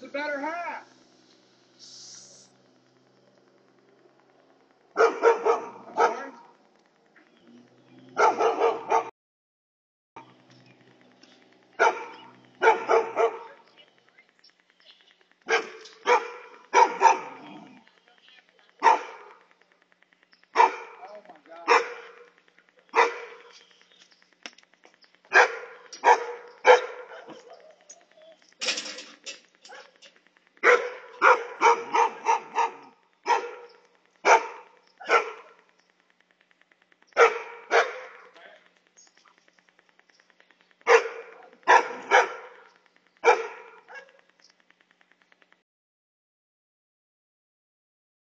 the better half.